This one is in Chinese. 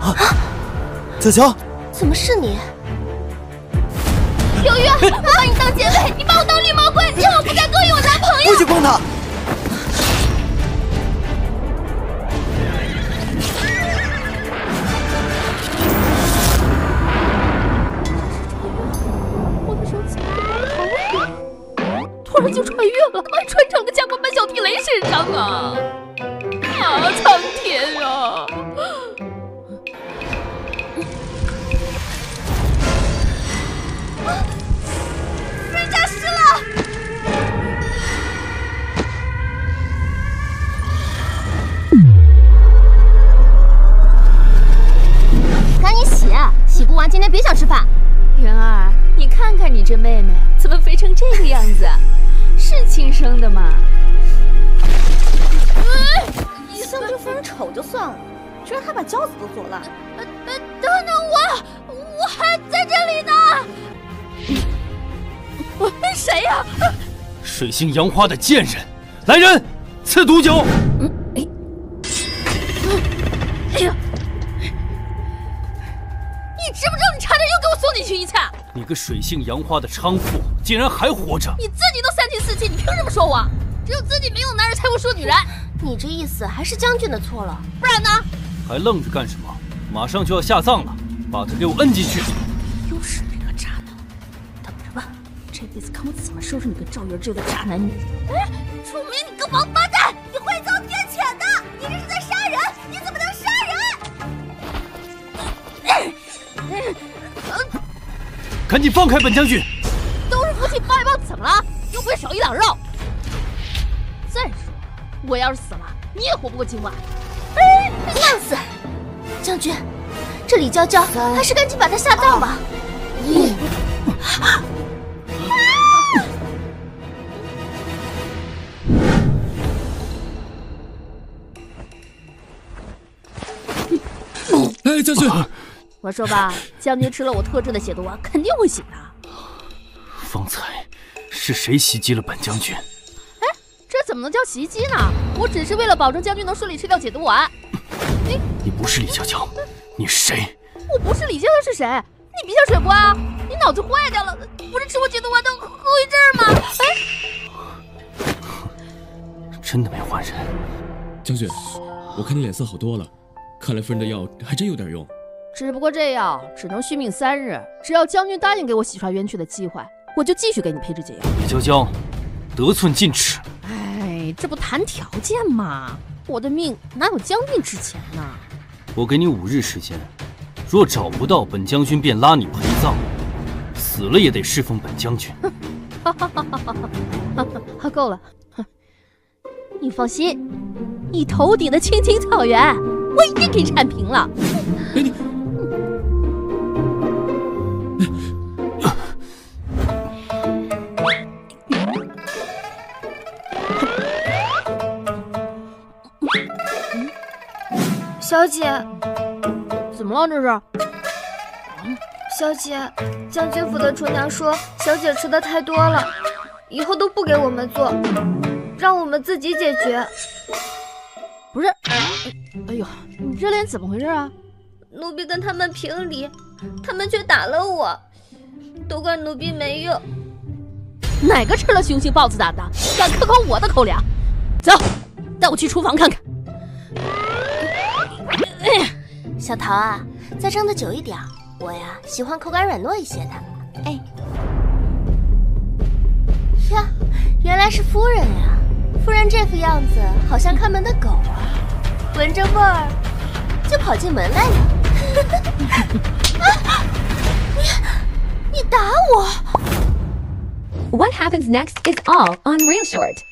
啊！子乔，怎么是你？刘月，我把你当姐妹，你把我当绿毛龟，让我不敢勾引我男朋友。不许碰他！我的手怎么了？突然就穿越了，穿成了个加官版小地雷身上啊？啊，苍今天别想吃饭。云儿，你看看你这妹妹怎么肥成这个样子，是亲生的吗？将军夫人丑就算了，居然还把轿子都坐烂。呃呃，等等我，我还在这里呢。我谁呀、水性杨花的贱人，来人，赐毒酒。哎呀！你知不知道你差点又给我送进去一下？你个水性杨花的娼妇，竟然还活着！你自己都三妻四妾，你凭什么说我？只有自己没有男人才会说女人。你这意思还是将军的错了，不然呢？还愣着干什么？马上就要下葬了，把他给我摁进去！又是那个渣男，等着吧，这辈子看我怎么收拾你个赵月这个渣男女人！哎，楚明，你个王八蛋，你会遭天赶紧放开本将军！都是夫妻抱一抱，怎么了？又不是少一两肉。再说，我要是死了，你也活不过今晚。哎，慢死！将军，这李娇娇还是赶紧把她下葬吧。一，哎，将军，我说吧，将军吃了我特制的解毒丸，肯定会醒的。方才是谁袭击了本将军？哎，这怎么能叫袭击呢？我只是为了保证将军能顺利吃掉解毒丸。你你不是李娇娇，你是谁？我不是李娇娇是谁？你别想水不啊？你脑子坏掉了？不是吃过解毒丸的后遗症吗？哎，真的没换人。将军，我看你脸色好多了，看来夫人的药还真有点用。只不过这药只能续命三日，只要将军答应给我洗刷冤屈的机会，我就继续给你配制解药。李娇娇，得寸进尺。哎，这不谈条件吗？我的命哪有将军值钱呢？我给你五日时间，若找不到本将军，便拉你陪葬，死了也得侍奉本将军。哈哈哈哈哈哈！够了，你放心，你头顶的青青草原，我一定给你铲平了。小姐，怎么了？这是？小姐，将军府的厨娘说小姐吃的太多了，以后都不给我们做，让我们自己解决。不是，哎呦，你这脸怎么回事啊？奴婢跟他们评理，他们却打了我，都怪奴婢没用。哪个吃了雄心豹子胆的，敢克扣我的口粮？走，带我去厨房看看。小桃啊，再蒸的久一点，我呀喜欢口感软糯一些的。哎，呀，原来是夫人呀！夫人这副样子，好像看门的狗啊，闻着味儿就跑进门来了。打我！What happens next is all on Real Short.